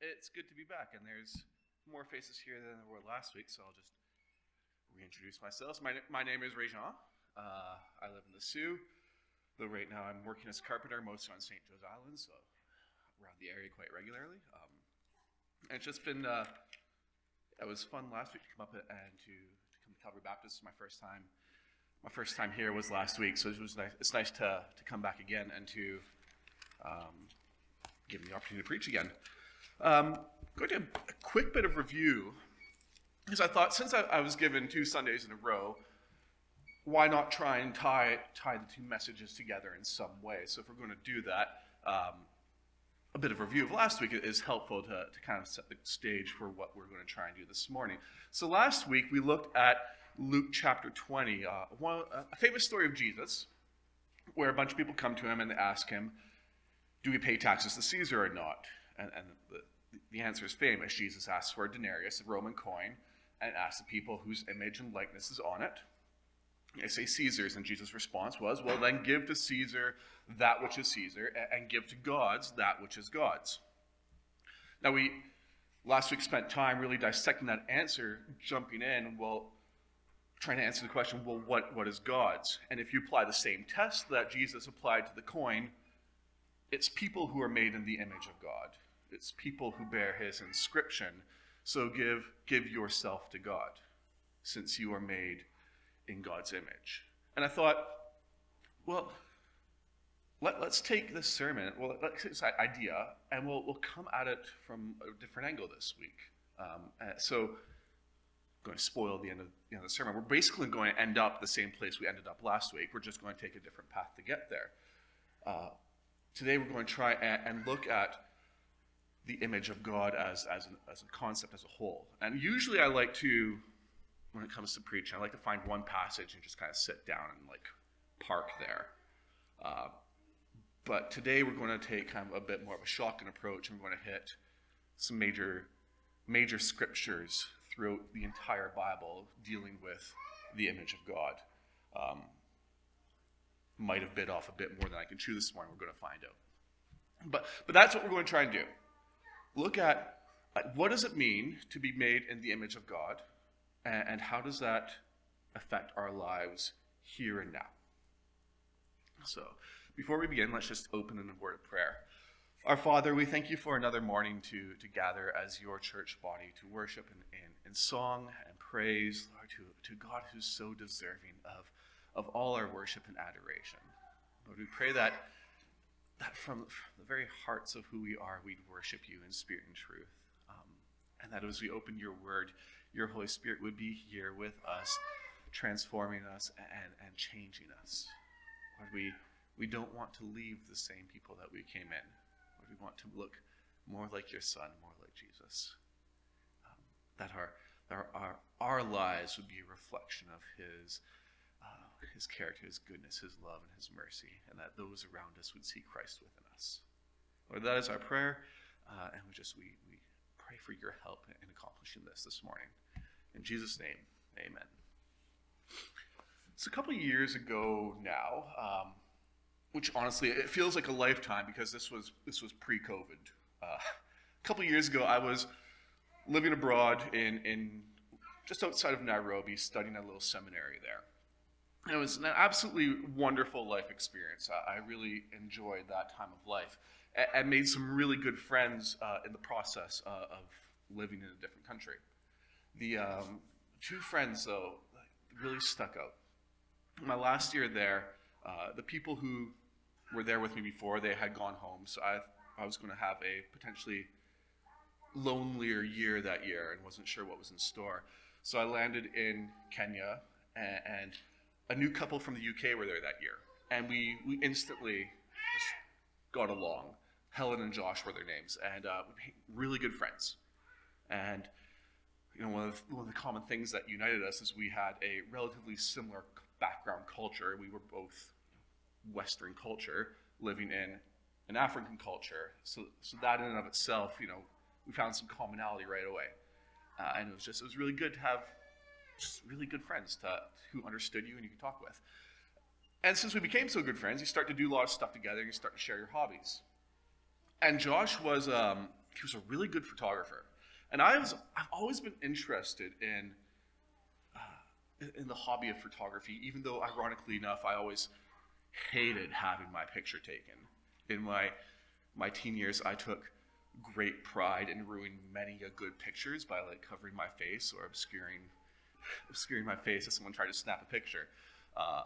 it's good to be back, and there's more faces here than there were last week, so I'll just reintroduce myself. My, my name is Réjean. Uh, I live in the Soo, though right now I'm working as carpenter, mostly on St. Joe's Island, so around the area quite regularly. Um, and it's just been, uh, it was fun last week to come up and to, to come to Calvary Baptist. My first time, my first time here was last week, so it was nice. It's nice to, to come back again and to um, give me the opportunity to preach again. Um, going to a quick bit of review because I thought since I, I, was given two Sundays in a row, why not try and tie tie the two messages together in some way? So if we're going to do that, um, a bit of review of last week is helpful to, to kind of set the stage for what we're going to try and do this morning. So last week we looked at Luke chapter 20, uh, one, a famous story of Jesus, where a bunch of people come to him and ask him, "Do we pay taxes to Caesar or not?" And, and the, the answer is famous. Jesus asks for a denarius, a Roman coin, and asks the people whose image and likeness is on it. They say Caesar's, and Jesus' response was, Well, then give to Caesar that which is Caesar, and give to God's that which is God's. Now, we last week spent time really dissecting that answer, jumping in, well, trying to answer the question, well, what, what is God's? And if you apply the same test that Jesus applied to the coin, it's people who are made in the image of God. It's people who bear his inscription. So give, give yourself to God, since you are made in God's image. And I thought, well, let, us take this sermon, well, let's take this idea, and we'll, we'll come at it from a different angle this week. Um, uh, so, I'm going to spoil the end of know, the sermon. We're basically going to end up the same place we ended up last week. We're just going to take a different path to get there. Uh, today, we're going to try and, and look at the image of God as, as, an, as a concept as a whole. And usually I like to, when it comes to preaching, I like to find one passage and just kind of sit down and like park there. Uh, but today we're going to take kind of a bit more of a shotgun approach and we're going to hit some major, major scriptures throughout the entire Bible dealing with the image of God. Um, might have bit off a bit more than I can chew this morning. We're going to find out. But, but that's what we're going to try and do look at what does it mean to be made in the image of God, and how does that affect our lives here and now. So, before we begin, let's just open in a word of prayer. Our Father, we thank you for another morning to, to gather as your church body to worship in, in, in song and praise, Lord, to, to God who's so deserving of, of all our worship and adoration. Lord, we pray that that from, from, the very hearts of who we are, we'd worship you in spirit and truth. Um, and that as we open your word, your Holy Spirit would be here with us, transforming us and, and changing us. Lord, we, we don't want to leave the same people that we came in. Lord, we want to look more like your Son, more like Jesus. Um, that our, our, our, our lives would be a reflection of his his character, his goodness, his love, and his mercy, and that those around us would see Christ within us. Lord, that is our prayer, uh, and we just we, we pray for your help in accomplishing this this morning. In Jesus' name, amen. It's a couple years ago now, um, which honestly it feels like a lifetime because this was this was pre-COVID. Uh, a couple years ago, I was living abroad in in just outside of Nairobi, studying a little seminary there it was an absolutely wonderful life experience. I, really enjoyed that time of life and, made some really good friends uh, in the process uh, of living in a different country. The um, two friends, though, really stuck out. My last year there, uh, the people who were there with me before, they had gone home, so I, I was going to have a potentially lonelier year that year and wasn't sure what was in store. So I landed in Kenya and, and a new couple from the UK were there that year, and we, we instantly just got along. Helen and Josh were their names, and uh, really good friends. And you know, one of, the, one of the common things that united us is we had a relatively similar background culture. We were both Western culture, living in an African culture. So, so that in and of itself, you know, we found some commonality right away. Uh, and it was just, it was really good to have just really good friends to, who understood you and you could talk with. And since we became so good friends, you start to do a lot of stuff together. You start to share your hobbies. And Josh was um, he was a really good photographer. And I was, I've always been interested in, uh, in the hobby of photography, even though, ironically enough, I always hated having my picture taken. In my, my teen years, I took great pride in ruining many a good pictures by like covering my face or obscuring, obscuring my face if someone tried to snap a picture. Uh,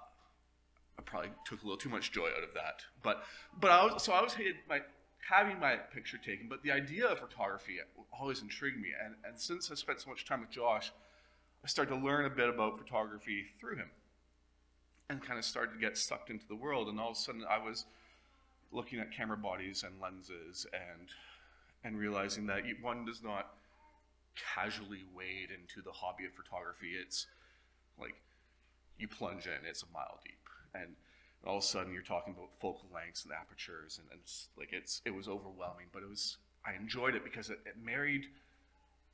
I probably took a little too much joy out of that. But but I was so I was hated my having my picture taken, but the idea of photography always intrigued me. And and since I spent so much time with Josh, I started to learn a bit about photography through him. And kind of started to get sucked into the world. And all of a sudden I was looking at camera bodies and lenses and and realizing that one does not casually wade into the hobby of photography. It's like you plunge in, it's a mile deep and all of a sudden you're talking about focal lengths and apertures and, and it's, like it's it was overwhelming but it was i enjoyed it because it, it, married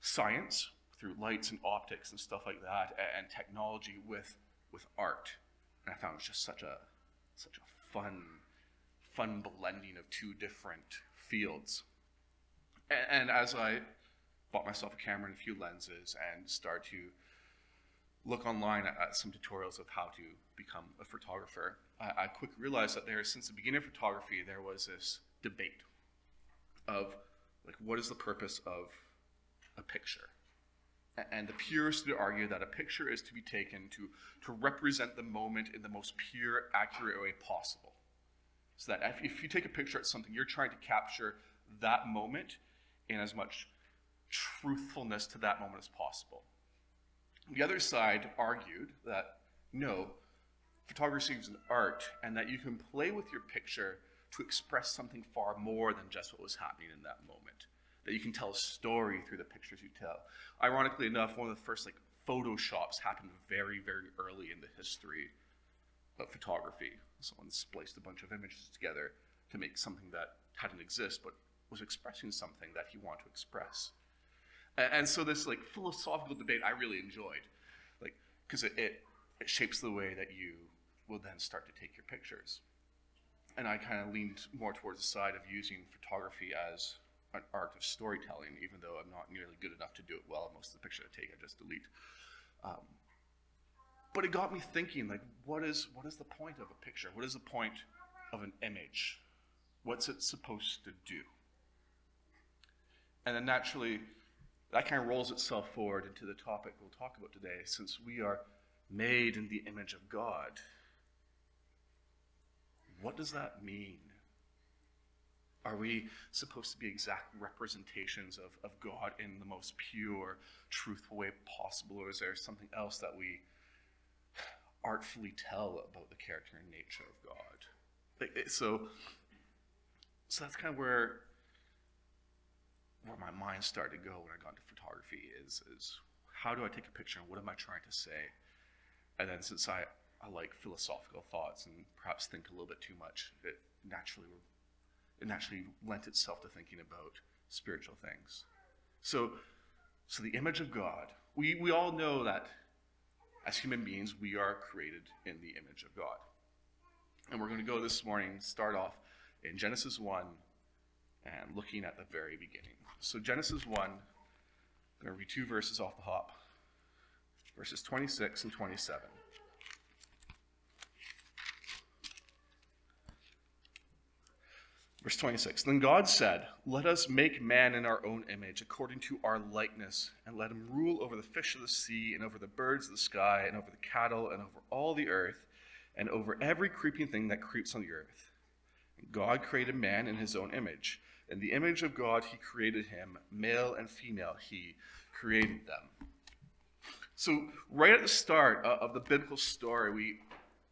science through lights and optics and stuff like that and, and technology with with art and i found it was just such a such a fun fun blending of two different fields and, and as i bought myself a camera and a few lenses and start to look online at, at, some tutorials of how to become a photographer, I, I quickly realized that there, since the beginning of photography, there was this debate of like, what is the purpose of a picture? And the purists would argue that a picture is to be taken to, to represent the moment in the most pure, accurate way possible. So that if, if you take a picture at something, you're trying to capture that moment in as much truthfulness to that moment as possible. The other side argued that no, photography is an art and that you can play with your picture to express something far more than just what was happening in that moment. That you can tell a story through the pictures you tell. Ironically enough, one of the first like photoshops happened very, very early in the history of photography. Someone spliced a bunch of images together to make something that hadn't exist but was expressing something that he wanted to express. And so this like philosophical debate I really enjoyed, like because it, it, it shapes the way that you will then start to take your pictures. And I kind of leaned more towards the side of using photography as an art of storytelling, even though I'm not nearly good enough to do it well. Most of the pictures I take, I just delete. Um, but it got me thinking, like, what is what is the point of a picture? What is the point of an image? What's it supposed to do? And then naturally, that kind of rolls itself forward into the topic we'll talk about today, since we are made in the image of God. What does that mean? Are we supposed to be exact representations of, of God in the most pure, truthful way possible, or is there something else that we artfully tell about the character and nature of God? So, so that's kind of where where my mind started to go when I got into photography is is how do I take a picture and what am I trying to say? And then since I, I like philosophical thoughts and perhaps think a little bit too much, it naturally it naturally lent itself to thinking about spiritual things. So so the image of God, we, we all know that as human beings, we are created in the image of God. And we're going to go this morning, start off in Genesis 1 and looking at the very beginning. So Genesis 1, I'm going to read two verses off the hop, verses 26 and 27. Verse 26 Then God said, Let us make man in our own image, according to our likeness, and let him rule over the fish of the sea, and over the birds of the sky, and over the cattle, and over all the earth, and over every creeping thing that creeps on the earth. And God created man in his own image. In the image of God, he created him, male and female, he created them. So, right at the start of the biblical story, we,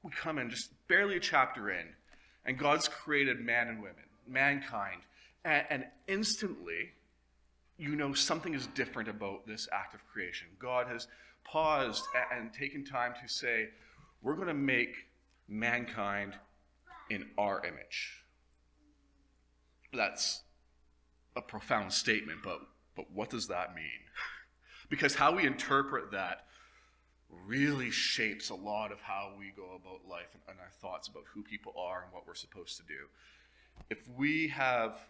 we come in just barely a chapter in, and God's created man and women, mankind, and, and instantly, you know something is different about this act of creation. God has paused and taken time to say, we're going to make mankind in our image. That's a profound statement, but, but what does that mean? because how we interpret that really shapes a lot of how we go about life and, and our thoughts about who people are and what we're supposed to do. If we have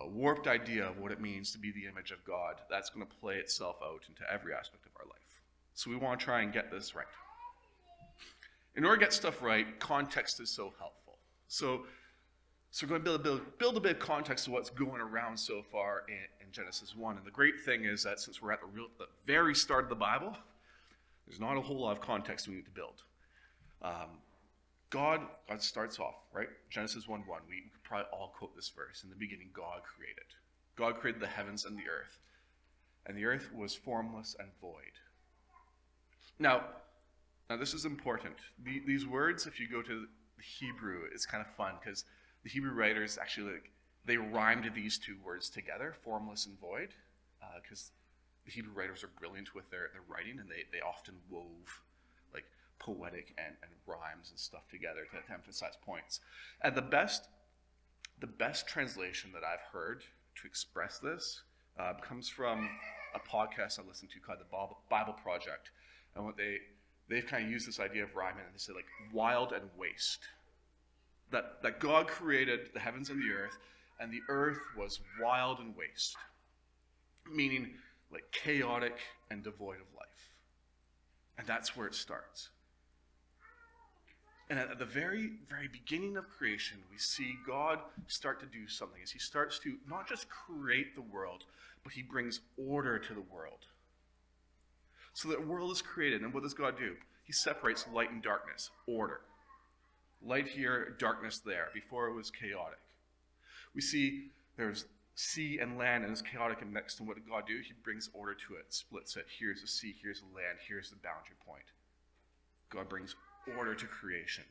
a warped idea of what it means to be the image of God that's going to play itself out into every aspect of our life. So we want to try and get this right. In order to get stuff right, context is so helpful. So, so we're going to build, build, build a bit of context of what's going around so far in, in Genesis 1. And the great thing is that since we're at the, real, the very start of the Bible, there's not a whole lot of context we need to build. Um, God, God starts off, right? Genesis 1 1. We could probably all quote this verse. In the beginning, God created. God created the heavens and the earth. And the earth was formless and void. Now, now this is important. The, these words, if you go to the Hebrew, it's kind of fun because the Hebrew writers actually like they rhymed these two words together, formless and void, because uh, the Hebrew writers are brilliant with their, their writing, and they, they often wove like poetic and, and rhymes and stuff together to, to emphasize points. And the best the best translation that I've heard to express this uh, comes from a podcast I listened to called the Bible Project, and what they they've kind of used this idea of rhyming and they say like wild and waste. That that God created the heavens and the earth, and the earth was wild and waste, meaning like chaotic and devoid of life. And that's where it starts. And at the very, very beginning of creation, we see God start to do something as He starts to not just create the world, but He brings order to the world. So that world is created. And what does God do? He separates light and darkness, order. Light here, darkness there. Before it was chaotic. We see there's sea and land and it's chaotic and mixed. And what did God do? He brings order to it, splits it. Here's the sea, here's the land, here's the boundary point. God brings order to creation.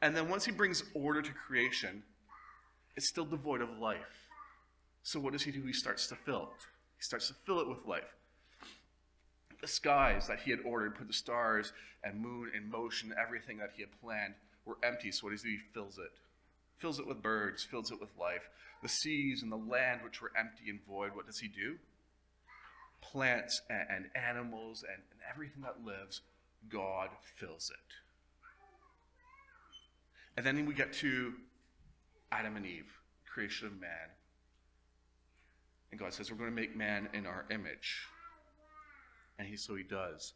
And then once he brings order to creation, it's still devoid of life. So what does he do? He starts to fill it. He starts to fill it with life. The skies that he had ordered, put the stars and moon in motion, everything that he had planned were empty. So what does he do? He fills it. Fills it with birds, fills it with life. The seas and the land which were empty and void, what does he do? Plants and, and animals and, and everything that lives, God fills it. And then we get to Adam and Eve, creation of man. And God says, We're going to make man in our image. And he, so he does.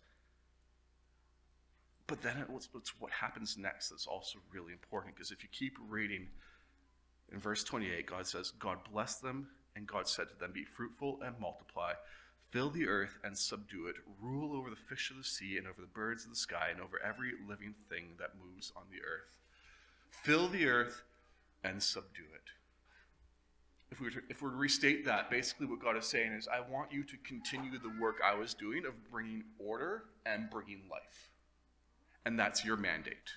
But then it, what's, what's what happens next that's also really important because if you keep reading in verse 28, God says, God blessed them, and God said to them, Be fruitful and multiply, fill the earth and subdue it, rule over the fish of the sea and over the birds of the sky and over every living thing that moves on the earth. Fill the earth and subdue it. If we, were to, if we were to restate that, basically what God is saying is, I want you to continue the work I was doing of bringing order and bringing life. And that's your mandate.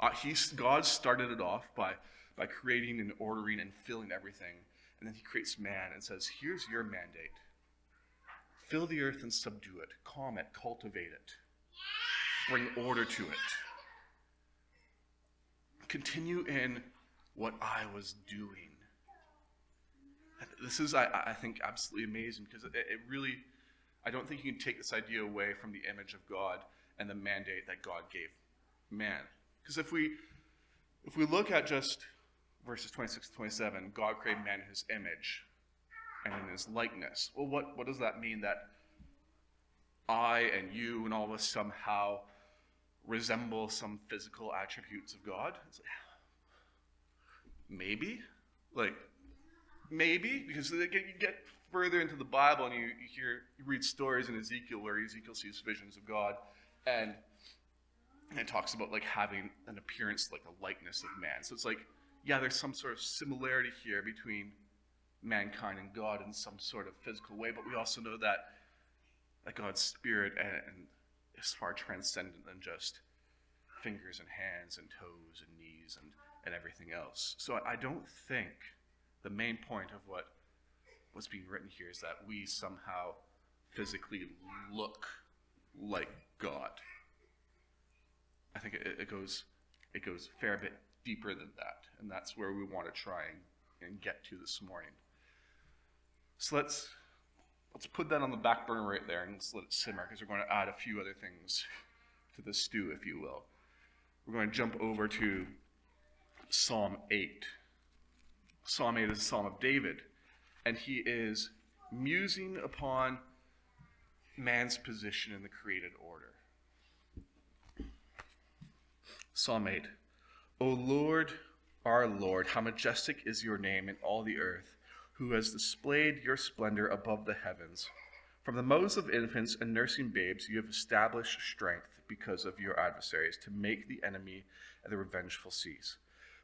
Uh, he, God started it off by by creating and ordering and filling everything. And then he creates man and says, Here's your mandate fill the earth and subdue it, calm it, cultivate it, bring order to it. Continue in what I was doing. This is, I, I think, absolutely amazing because it, it really, I don't think you can take this idea away from the image of God and the mandate that God gave man. Because if we if we look at just verses 26 to 27, God created man in his image and in his likeness. Well, what, what does that mean? That I and you and all of us somehow resemble some physical attributes of God? Maybe. Like, maybe, because you get further into the Bible and you, you hear, you read stories in Ezekiel where Ezekiel sees visions of God and it talks about like having an appearance like a likeness of man. So it's like yeah, there's some sort of similarity here between mankind and God in some sort of physical way, but we also know that, that God's spirit and, and is far transcendent than just fingers and hands and toes and knees and, and everything else. So I, I don't think the main point of what what's being written here is that we somehow physically look like God. I think it, it goes it goes a fair bit deeper than that. And that's where we want to try and, and get to this morning. So let's let's put that on the back burner right there and let's let it simmer because we're going to add a few other things to the stew, if you will. We're going to jump over to Psalm 8. Psalm 8 is a psalm of David, and he is musing upon man's position in the created order. Psalm 8 O Lord, our Lord, how majestic is your name in all the earth, who has displayed your splendor above the heavens. From the mouths of infants and nursing babes, you have established strength because of your adversaries to make the enemy and the revengeful cease.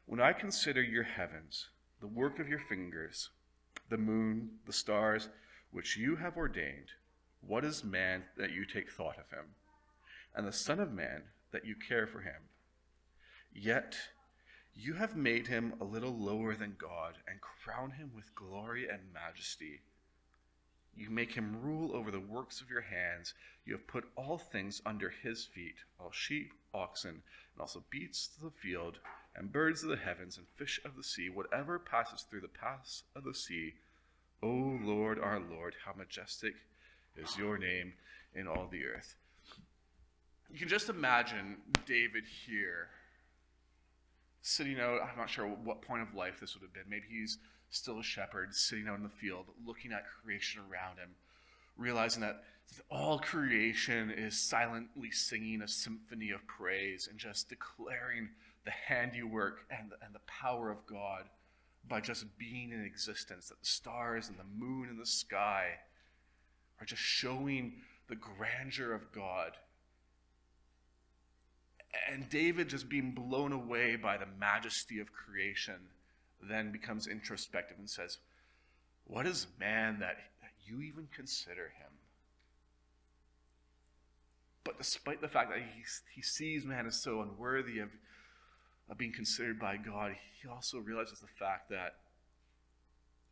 When I consider your heavens, the work of your fingers, the moon, the stars, which you have ordained, what is man that you take thought of him, and the Son of Man that you care for him? Yet you have made him a little lower than God and crown him with glory and majesty. You make him rule over the works of your hands. You have put all things under his feet all sheep, oxen, and also beasts of the field, and birds of the heavens, and fish of the sea, whatever passes through the paths of the sea. O Lord, our Lord, how majestic is your name in all the earth. You can just imagine David here sitting out, I'm not sure what point of life this would have been. Maybe he's still a shepherd sitting out in the field, looking at creation around him, realizing that all creation is silently singing a symphony of praise and just declaring the handiwork and the, and the power of God by just being in existence. That the stars and the moon and the sky are just showing the grandeur of God and David, just being blown away by the majesty of creation, then becomes introspective and says, What is man that, that you even consider him? But despite the fact that he, he sees man as so unworthy of, of being considered by God, he also realizes the fact that,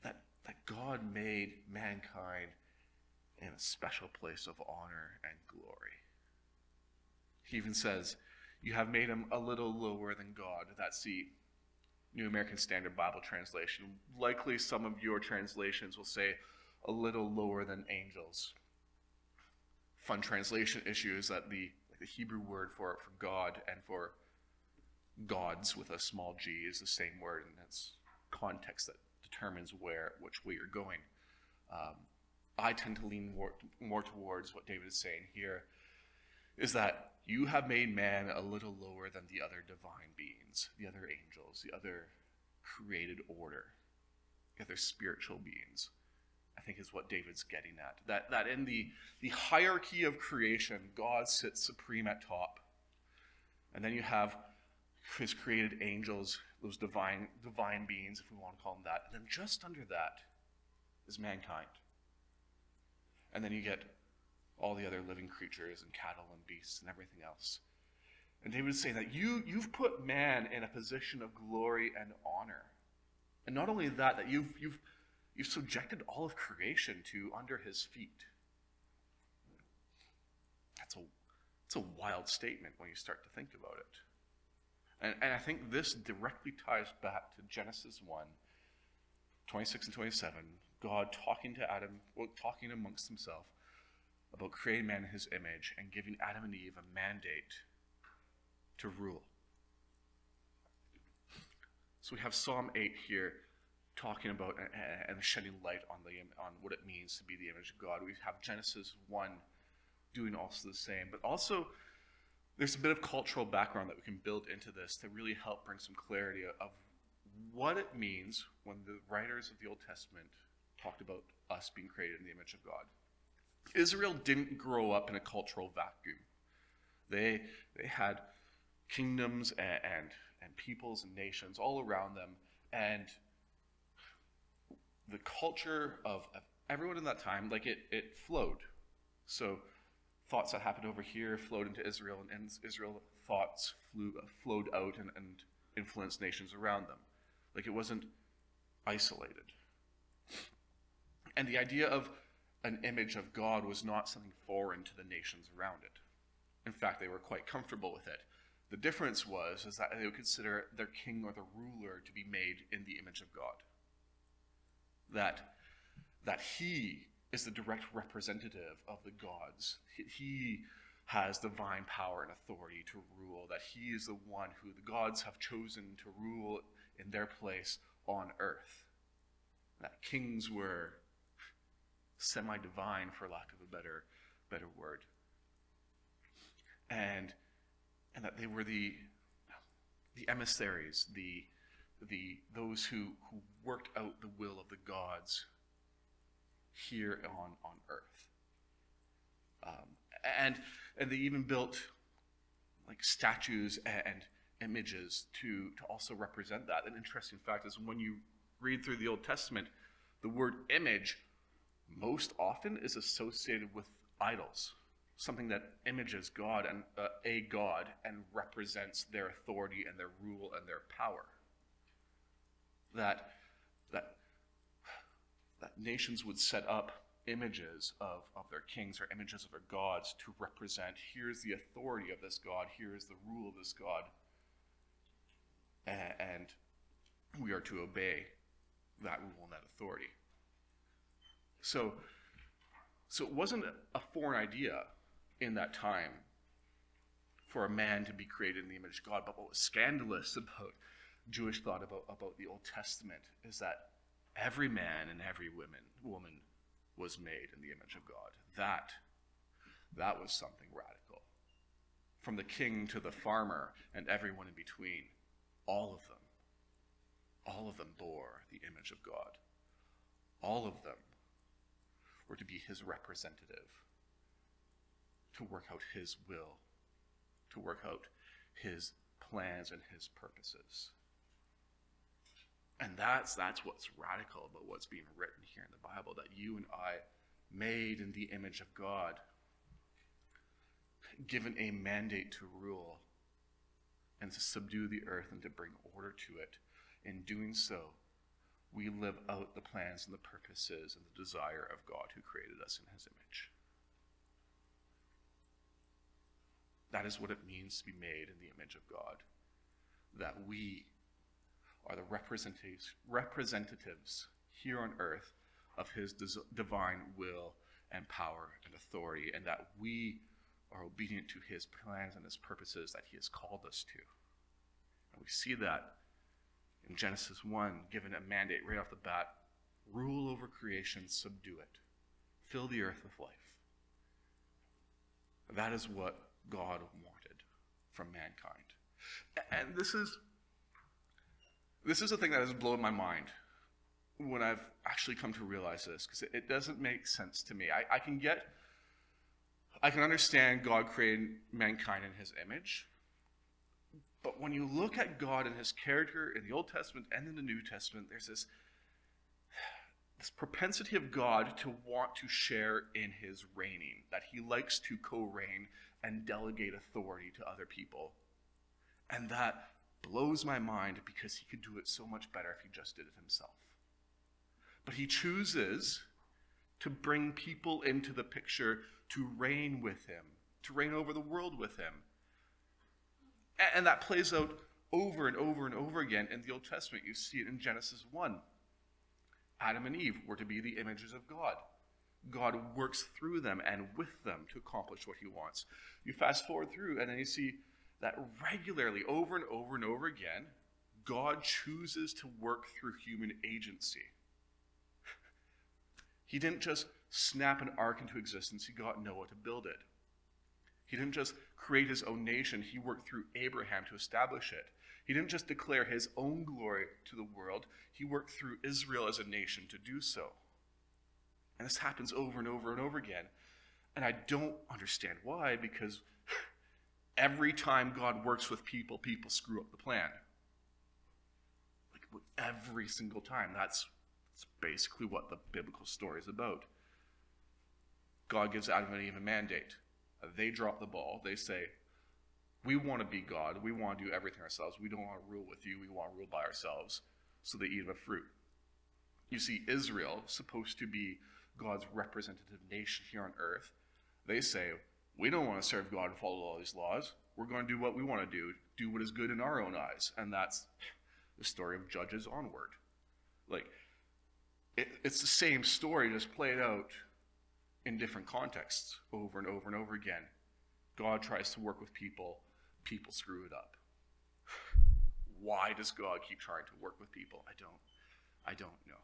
that, that God made mankind in a special place of honor and glory. He even says, you have made him a little lower than God. That's the New American Standard Bible translation. Likely some of your translations will say a little lower than angels. Fun translation issue is that the, the Hebrew word for, for God and for gods with a small g is the same word, and it's context that determines where which way you're going. Um, I tend to lean more, more towards what David is saying here, is that you have made man a little lower than the other divine beings, the other angels, the other created order, the other spiritual beings. I think is what David's getting at. That, that in the, the hierarchy of creation, God sits supreme at top. And then you have his created angels, those divine, divine beings, if we want to call them that. And then just under that is mankind. And then you get all the other living creatures and cattle and beasts and everything else. And David is saying that you, you've put man in a position of glory and honor. And not only that, that you've, you've, you've subjected all of creation to under his feet. That's a, that's a wild statement when you start to think about it. And, and I think this directly ties back to Genesis 1, 26 and 27. God talking to Adam, well, talking amongst himself about creating man in his image and giving Adam and Eve a mandate to rule. So we have Psalm 8 here talking about and shedding light on the on what it means to be the image of God. We have Genesis 1 doing also the same, but also there's a bit of cultural background that we can build into this to really help bring some clarity of what it means when the writers of the Old Testament talked about us being created in the image of God. Israel didn't grow up in a cultural vacuum. They, they had kingdoms and, and, and peoples and nations all around them, and the culture of, of everyone in that time, like it, it flowed. So thoughts that happened over here flowed into Israel, and, Israel thoughts flew, flowed out and, and influenced nations around them. Like it wasn't isolated. And the idea of an image of God was not something foreign to the nations around it. In fact, they were quite comfortable with it. The difference was is that they would consider their king or the ruler to be made in the image of God. That, that he is the direct representative of the gods. He has divine power and authority to rule, that he is the one who the gods have chosen to rule in their place on earth. That kings were semi divine, for lack of a better, better word. And, and that they were the, the emissaries, the, the, those who, who worked out the will of the gods here on, on earth. Um, and, and they even built like statues and images to, to also represent that. An interesting fact is when you read through the Old Testament, the word image most often is associated with idols, something that images God and uh, a God and represents their authority and their rule and their power. That that that nations would set up images of, of their kings or images of their gods to represent here's the authority of this God, here is the rule of this God, and, we are to obey that rule and that authority. So, so it wasn't a foreign idea in that time for a man to be created in the image of God. But what was scandalous about Jewish thought about, about the Old Testament is that every man and every woman, woman was made in the image of God. That, that was something radical. From the king to the farmer and everyone in between, all of them, all of them bore the image of God. All of them were to be his representative, to work out his will, to work out his plans and his purposes. And that's that's what's radical about what's being written here in the Bible that you and I made in the image of God given a mandate to rule and to subdue the earth and to bring order to it. In doing so, we live out the plans and the purposes and the desire of God who created us in his image. That is what it means to be made in the image of God. That we are the representatives, representatives here on earth of his divine will and power and authority, and that we are obedient to his plans and his purposes that he has called us to. And we see that in Genesis 1, given a mandate right off the bat rule over creation, subdue it, fill the earth with life. That is what God wanted from mankind. And this is this is a thing that has blown my mind when I've actually come to realize this, because it, it, doesn't make sense to me. I, I can get, I can understand God creating mankind in his image, but when you look at God and his character in the Old Testament and in the New Testament, there's this, this propensity of God to want to share in his reigning, that he likes to co reign and delegate authority to other people. And that blows my mind because he could do it so much better if he just did it himself. But he chooses to bring people into the picture to reign with him, to reign over the world with him. And that plays out over and over and over again in the Old Testament. You see it in Genesis 1. Adam and Eve were to be the images of God. God works through them and with them to accomplish what he wants. You fast forward through, and then you see that regularly, over and over and over again, God chooses to work through human agency. he didn't just snap an ark into existence, he got Noah to build it. He didn't just create his own nation, he worked through Abraham to establish it. He didn't just declare his own glory to the world, he worked through Israel as a nation to do so. And this happens over and over and over again. And I don't understand why, because every time God works with people, people screw up the plan. Like every single time. That's, that's basically what the biblical story is about. God gives Adam and Eve a mandate. They drop the ball. They say, We want to be God. We want to do everything ourselves. We don't want to rule with you. We want to rule by ourselves. So they eat of a fruit. You see, Israel, supposed to be God's representative nation here on earth, they say, we don't want to serve God and follow all these laws. We're going to do what we want to do, do what is good in our own eyes. And that's the story of Judges onward. Like, it, it's the same story, just played out in different contexts over and over and over again. God tries to work with people, people screw it up. Why does God keep trying to work with people? I don't. I don't know.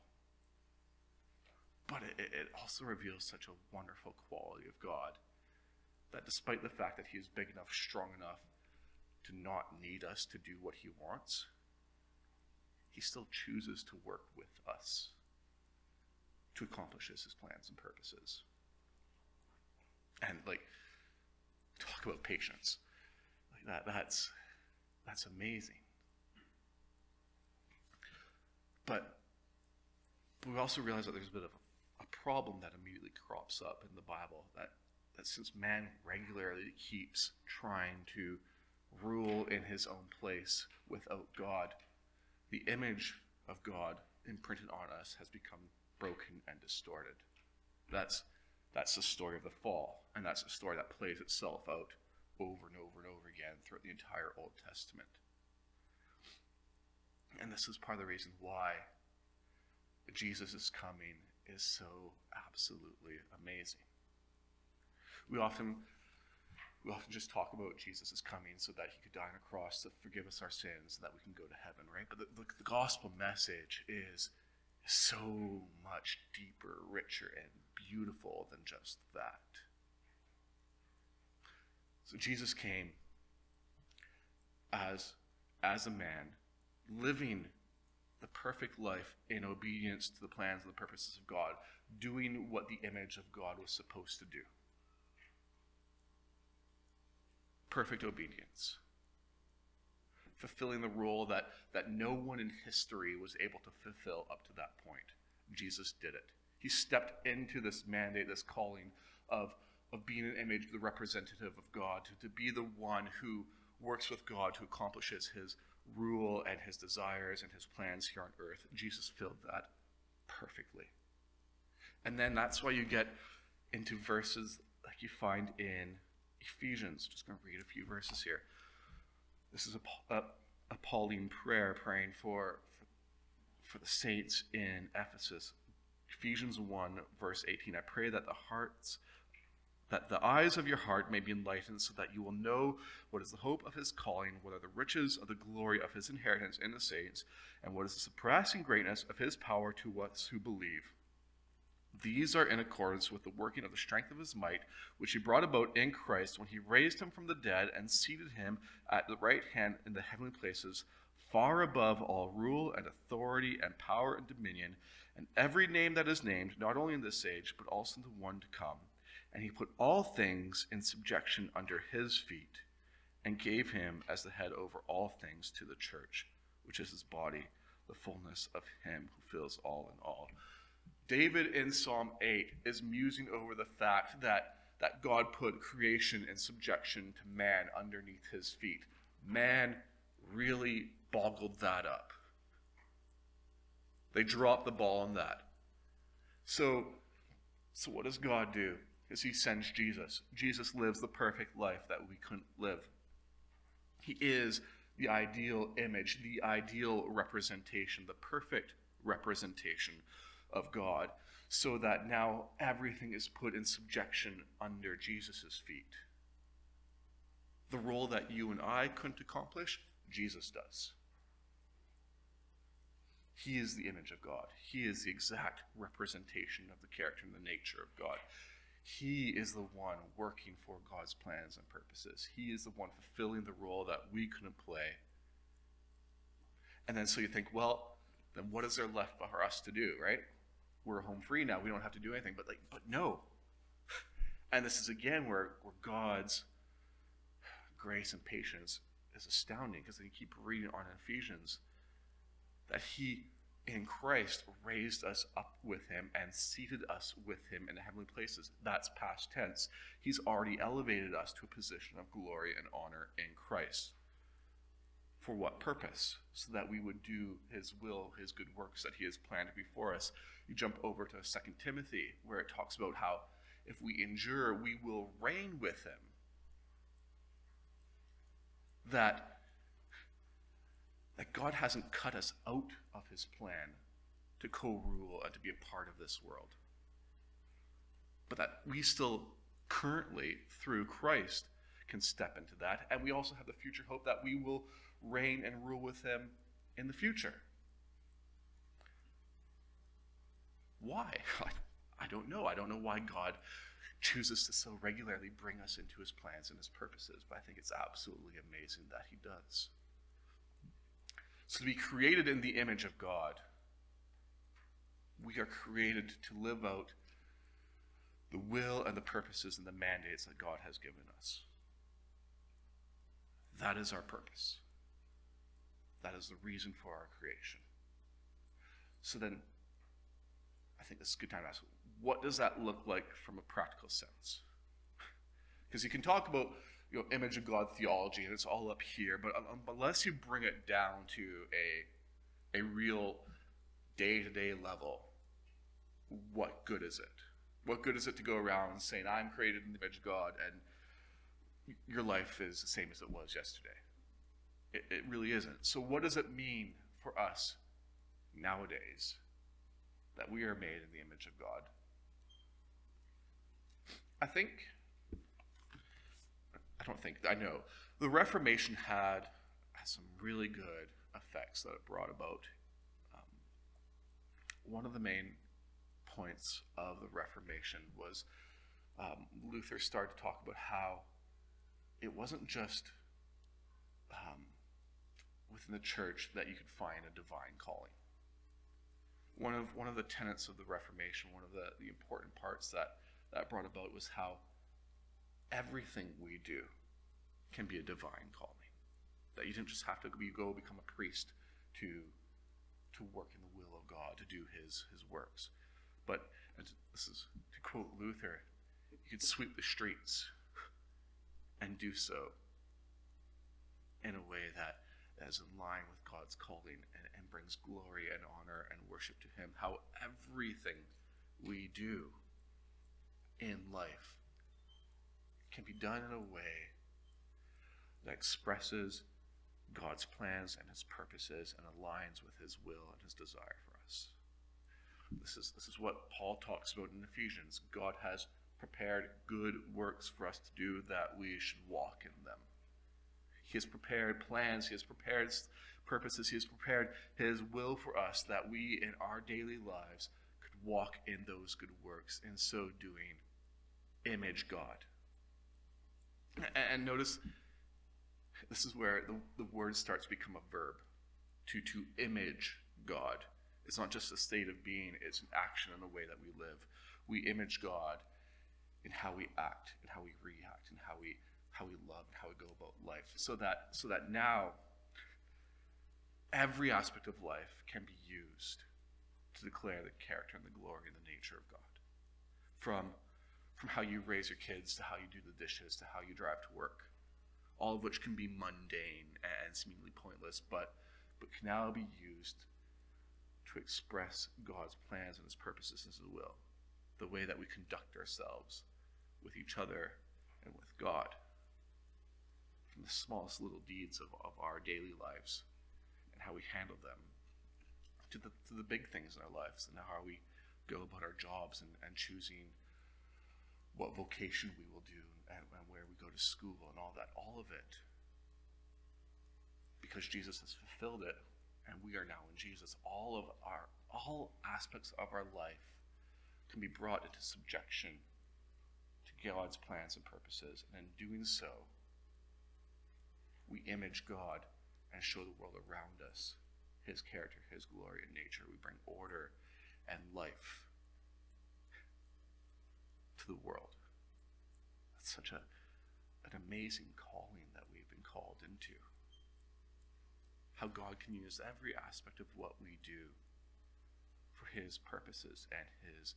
But it, it also reveals such a wonderful quality of God that despite the fact that He is big enough, strong enough to not need us to do what He wants, He still chooses to work with us to accomplish His plans and purposes. And like, talk about patience. Like that, that's that's amazing. But but we also realize that there's a bit of a, a problem that immediately crops up in the Bible that, that since man regularly keeps trying to rule in his own place without God, the image of God imprinted on us has become broken and distorted. That's, that's the story of the fall, and that's a story that plays itself out over and over and over again throughout the entire Old Testament. And this is part of the reason why Jesus' coming is so absolutely amazing. We often we often just talk about Jesus' coming so that he could die on a cross to forgive us our sins so that we can go to heaven, right? But the, the, the gospel message is so much deeper, richer, and beautiful than just that. So Jesus came as, as a man, living the perfect life in obedience to the plans and the purposes of God, doing what the image of God was supposed to do. Perfect obedience. Fulfilling the role that, that no one in history was able to fulfill up to that point. Jesus did it. He stepped into this mandate, this calling of of being an image, the representative of God, to, to be the one who works with God, who accomplishes his rule and his desires and his plans here on earth. Jesus filled that perfectly. And then that's why you get into verses like you find in Ephesians. Just going to read a few verses here. This is a, a, a Pauline prayer praying for, for, for the saints in Ephesus. Ephesians 1, verse 18. I pray that the hearts that the eyes of your heart may be enlightened, so that you will know what is the hope of his calling, what are the riches of the glory of his inheritance in the saints, and what is the surpassing greatness of his power to us who believe. These are in accordance with the working of the strength of his might, which he brought about in Christ when he raised him from the dead and seated him at the right hand in the heavenly places, far above all rule and authority and power and dominion, and every name that is named, not only in this age, but also in the one to come and he put all things in subjection under his feet, and gave him as the head over all things to the church, which is his body, the fullness of him who fills all in all. David in Psalm 8 is musing over the fact that, that God put creation in subjection to man underneath his feet. Man really boggled that up. They dropped the ball on that. So, so what does God do? is he sends Jesus. Jesus lives the perfect life that we couldn't live. He is the ideal image, the ideal representation, the perfect representation of God, so that now everything is put in subjection under Jesus' feet. The role that you and I couldn't accomplish, Jesus does. He is the image of God. He is the exact representation of the character and the nature of God. He is the one working for God's plans and purposes. He is the one fulfilling the role that we couldn't play. And then so you think, well, then what is there left for us to do, right? We're home free now. We don't have to do anything. But like, but no. And this is again where, where God's grace and patience is astounding because then you keep reading on Ephesians that He in Christ raised us up with him and seated us with him in the heavenly places. That's past tense. He's already elevated us to a position of glory and honor in Christ. For what purpose? So that we would do his will, his good works that he has planned before us. You jump over to 2 Timothy, where it talks about how if we endure, we will reign with him. That that God hasn't cut us out of his plan to co rule and to be a part of this world. But that we still currently, through Christ, can step into that. And we also have the future hope that we will reign and rule with him in the future. Why? I don't know. I don't know why God chooses to so regularly bring us into his plans and his purposes, but I think it's absolutely amazing that he does. So, to be created in the image of God, we are created to live out the will and the purposes and the mandates that God has given us. That is our purpose. That is the reason for our creation. So then, I think this is a good time to ask what does that look like from a practical sense? Because you can talk about you know, image of God theology, and it's all up here, but um, unless you bring it down to a, a real day to day level, what good is it? What good is it to go around saying, I'm created in the image of God, and your life is the same as it was yesterday? It, it really isn't. So, what does it mean for us nowadays that we are made in the image of God? I think, I don't think, I know, the Reformation had, some really good effects that it brought about. Um, one of the main points of the Reformation was um, Luther started to talk about how it wasn't just um, within the church that you could find a divine calling. One of one of the tenets of the Reformation, one of the, the important parts that that brought about was how everything we do can be a divine calling. That you didn't just have to go become a priest to to work in the will of God, to do his his works. But this is to quote Luther, you could sweep the streets and do so in a way that is in line with God's calling and, and brings glory and honor and worship to Him. How everything we do in life can be done in a way that expresses God's plans and His purposes and aligns with His will and His desire for us. This is, this is what Paul talks about in Ephesians. God has prepared good works for us to do that we should walk in them. He has prepared plans, He has prepared purposes, He has prepared His will for us that we in our daily lives could walk in those good works. In so doing, image God. And notice this is where the, the word starts to become a verb to, to image God. It's not just a state of being, it's an action in the way that we live. We image God in how we act, in how we react, in how we how we love, and how we go about life. So that so that now every aspect of life can be used to declare the character and the glory and the nature of God. From from how you raise your kids to how you do the dishes to how you drive to work, all of which can be mundane and seemingly pointless, but, but can now be used to express God's plans and his purposes and his will, the way that we conduct ourselves with each other and with God, the smallest little deeds of, of our daily lives and how we handle them, to the, to the big things in our lives and how we go about our jobs and, and choosing what vocation we will do and, and where we go to school and all that, all of it. Because Jesus has fulfilled it and we are now in Jesus. All of our all aspects of our life can be brought into subjection to God's plans and purposes. And in doing so, we image God and show the world around us his character, his glory, and nature. We bring order and life to the world. That's such a, an amazing calling that we've been called into. How God can use every aspect of what we do for his purposes and his,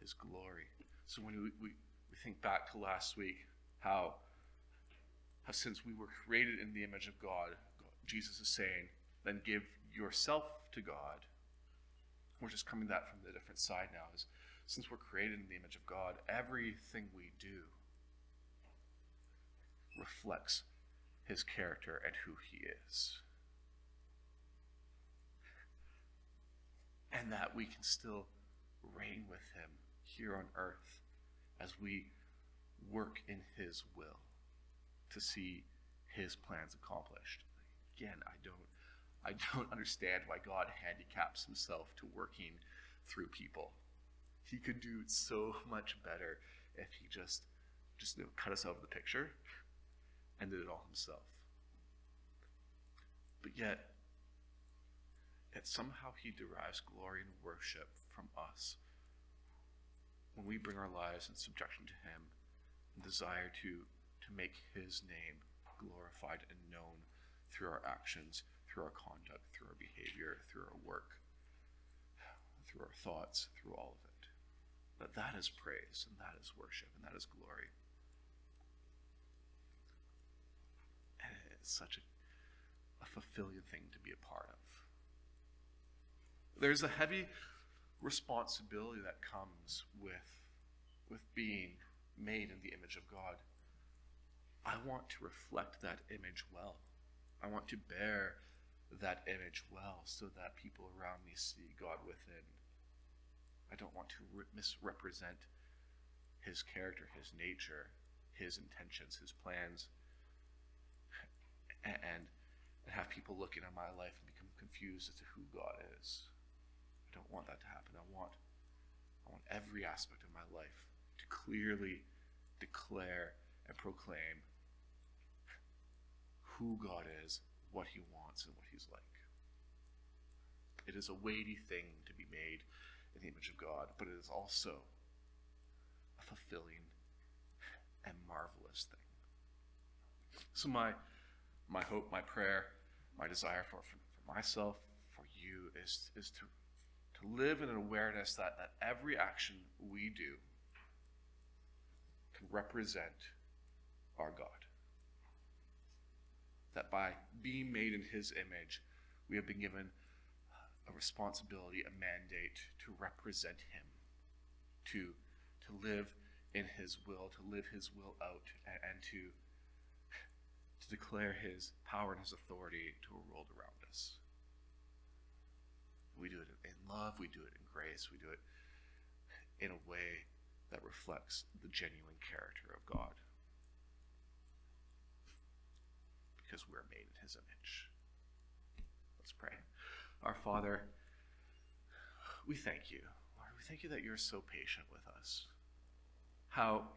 his glory. So when we, we, we think back to last week, how, how since we were created in the image of God, Jesus is saying, then give yourself to God. We're just coming that from the different side now. Is since we're created in the image of God, everything we do reflects his character and who he is. And that we can still reign with him here on earth as we work in his will to see his plans accomplished. Again, I don't I don't understand why God handicaps himself to working through people. he could do so much better if he just just you know, cut us out of the picture and did it all himself. But yet, yet somehow he derives glory and worship from us when we bring our lives in subjection to him and desire to, to make his name glorified and known through our actions, through our conduct, through our behavior, through our work, through our thoughts, through all of it. That that is praise and that is worship and that is glory. And it's such a, a fulfilling thing to be a part of. There's a heavy responsibility that comes with, with being made in the image of God. I want to reflect that image well. I want to bear that image well so that people around me see God within. I don't want to re- misrepresent his character, his nature, his intentions, his plans, and, and have people look at my life and become confused as to who God is. I don't want that to happen. I want, I want every aspect of my life to clearly declare and proclaim who God is, what He wants, and what He's like. It is a weighty thing to be made in the image of God, but it is also a fulfilling and marvelous thing. So my my hope, my prayer, my desire for, for, for myself, for you, is, is to, to live in an awareness that, that every action we do can represent our God. That by being made in His image, we have been given a responsibility, a mandate to represent Him, to, to live in His will, to live His will out, and, and to, to declare His power and His authority to a world around us. We do it in love, we do it in grace, we do it in a way that reflects the genuine character of God. Because we're made in His image. Let's pray. Our Father, we thank you. Lord, we thank you that you're so patient with us. How,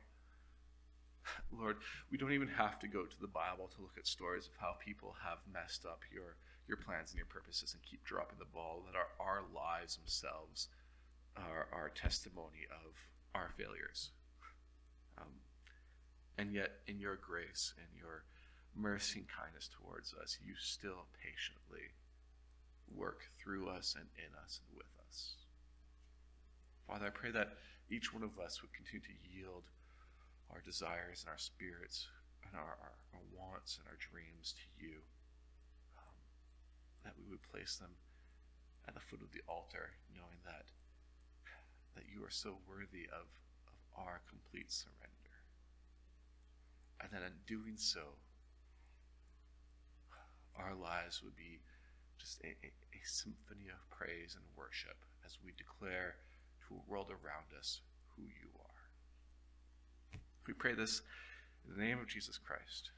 Lord, we don't even have to go to the Bible to look at stories of how people have messed up your, your plans and your purposes and keep dropping the ball, that our, our lives themselves are, are testimony of our failures. Um, and yet, in your grace and your mercy and kindness towards us, you still patiently work through us and in us and with us. Father, I pray that each one of us would continue to yield our desires and our spirits and our, our, our wants and our dreams to you. Um, that we would place them at the foot of the altar, knowing that that you are so worthy of, of our complete surrender. And that in doing so, our lives would be just a, a, symphony of praise and worship as we declare to a world around us who you are. We pray this in the name of Jesus Christ.